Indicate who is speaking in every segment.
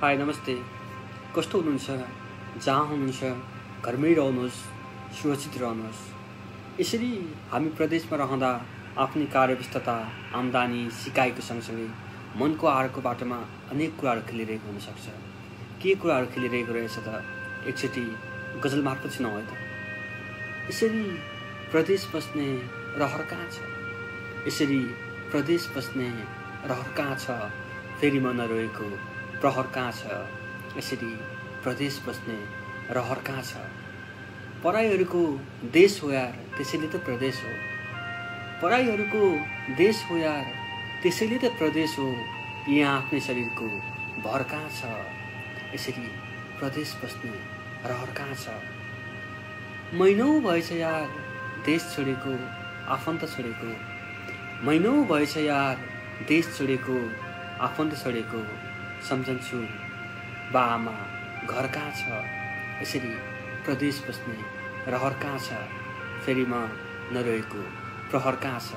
Speaker 1: High नमस्ते। कस्तो हुनुहुन्छ जहाँ हुनुहुन्छ घरमै रहनुहोस् सुरक्षित रहनुहोस् यसरी हामी प्रदेशमा रहँदा आफ्नै कार्यव्यस्तता आम्दानी सिकाइको सँगसँगै मनको आहारको बाटोमा अनेक कुराहरू खेलिरहेको हुनसक्छ। के कुराहरू खेलिरहेको रहेछ त? एकचोटि गजल मार्फत सुनाउ है त। यसरी प्रदेश बस्ने रहर कहाँ छ? यसरी प्रदेश बस्ने रहर कहाँ छ? फेरि मन नरोएको प्रहर कहाँ छ? यसरी प्रदेश बस्ने रहर कहाँ छ? पराईहरूको देश हो यार त्यसैले त प्रदेश हो। पराईहरूको देश हो यार त्यसैले त प्रदेश हो। यहाँ आफ्नै शरीरको भर कहाँ छ? यसरी प्रदेश बस्ने रहर कहाँ छ? महिनौ भएछ यार देश छोडेको आफन्त छोडेको। महिनौ भएछ यार देश छोडेको आफन्त छोडेको। सम्झन्छु। बा आमा घर कहाँ छ? यसरी प्रदेश बस्ने रहर कहाँ छ? फेरि म नरहेको प्रहर कहाँ छ?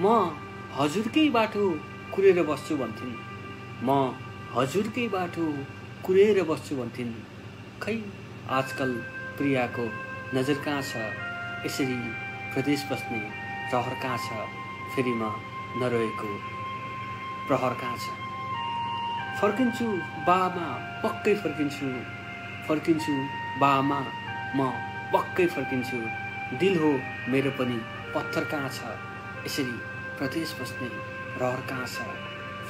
Speaker 1: म हजुरकै बाटो कुरेर बस्छु भन्थिन्। म हजुरकै बाटो कुरेर बस्छु भन्थिन्। खै आजकल प्रियाको नजर कहाँ छ? यसरी प्रदेश बस्ने रहर कहाँ छ? फेरि म नरहेको प्रहर कहाँ छ? फर्किन्छु बामा पक्कै फर्किन्छु। फर्किन्छु बामा म पक्कै फर्किन्छु। दिल हो मेरो पनि पत्थर कहाँ छ? यसरी प्रदेश बस्ने रहर कहाँ छ?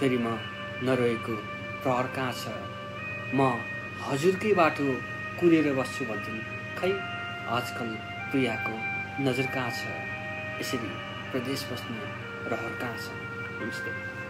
Speaker 1: फेरि म नरहेको प्रहर कहाँ छ? म हजुरकै बाटो कुरेर बस्छु भन्थिन् खै आजकल प्रियाको नजर कहाँ छ? यसरी प्रदेश बस्ने रहर कहाँ छ? नमस्ते।